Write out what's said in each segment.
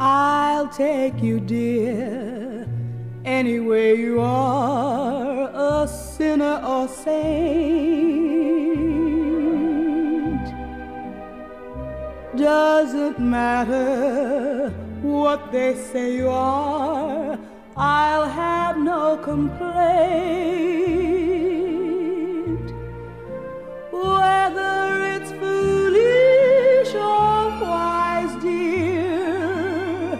I'll take you, dear, anywhere you are, a sinner or saint. Doesn't matter what they say you are, I'll have no complaint. Whether it's foolish or wise, dear,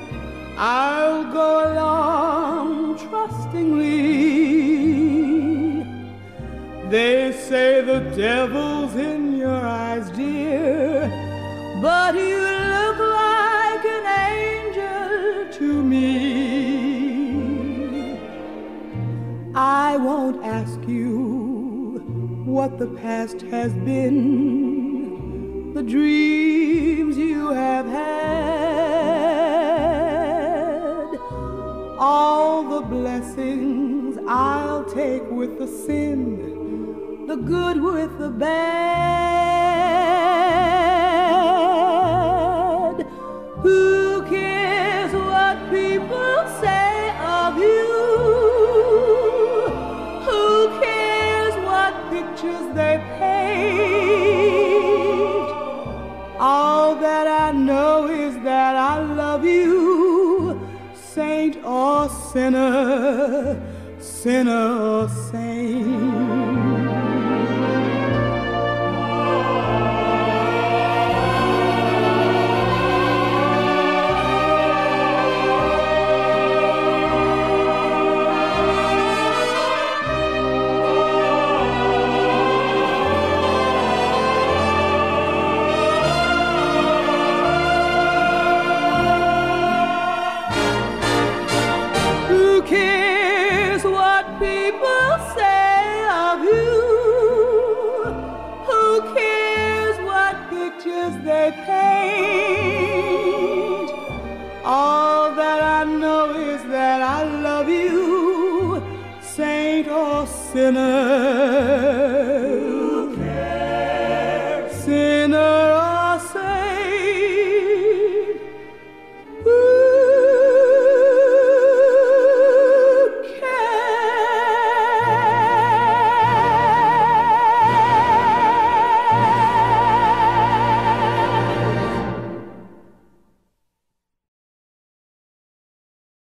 I'll go along trustingly. They say the devil's in your eyes, dear, but you look I won't ask you what the past has been, the dreams you have had, all the blessings I'll take with the sin, the good with the bad. Pictures they paint? All that I know is that I love you, saint or sinner, sinner or saint. people say of you? Who cares what pictures they paint? All that I know is that I love you, saint or sinner. Sinner.